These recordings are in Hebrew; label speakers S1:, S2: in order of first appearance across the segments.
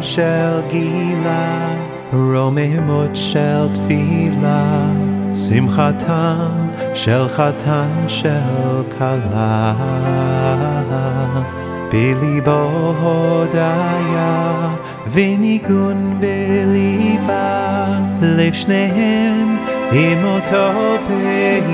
S1: של גילה, רוממות של תפילה, שמחתם של חתן של כלה. בליבו הודיה וניגון בליבה, לב שניהם עם אותו פעימה.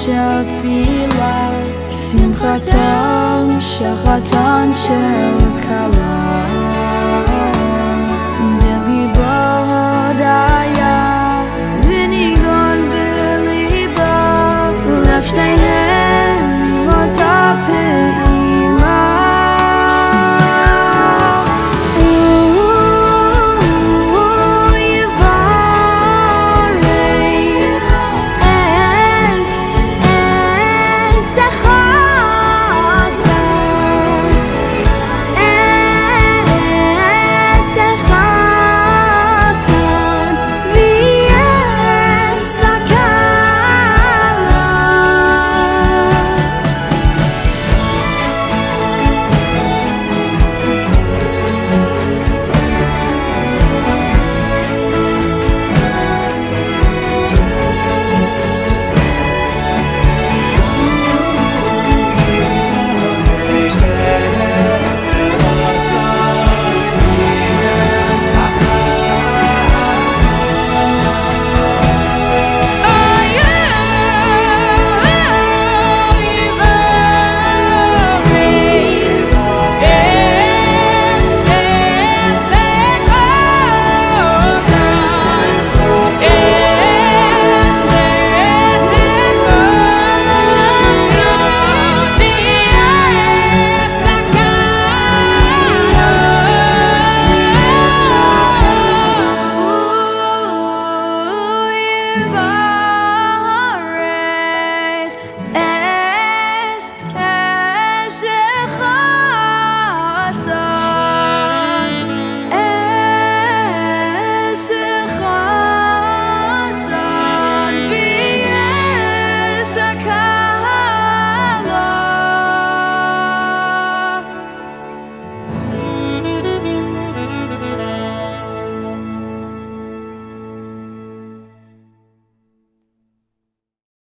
S2: של תפילה, שמחתם של חתן של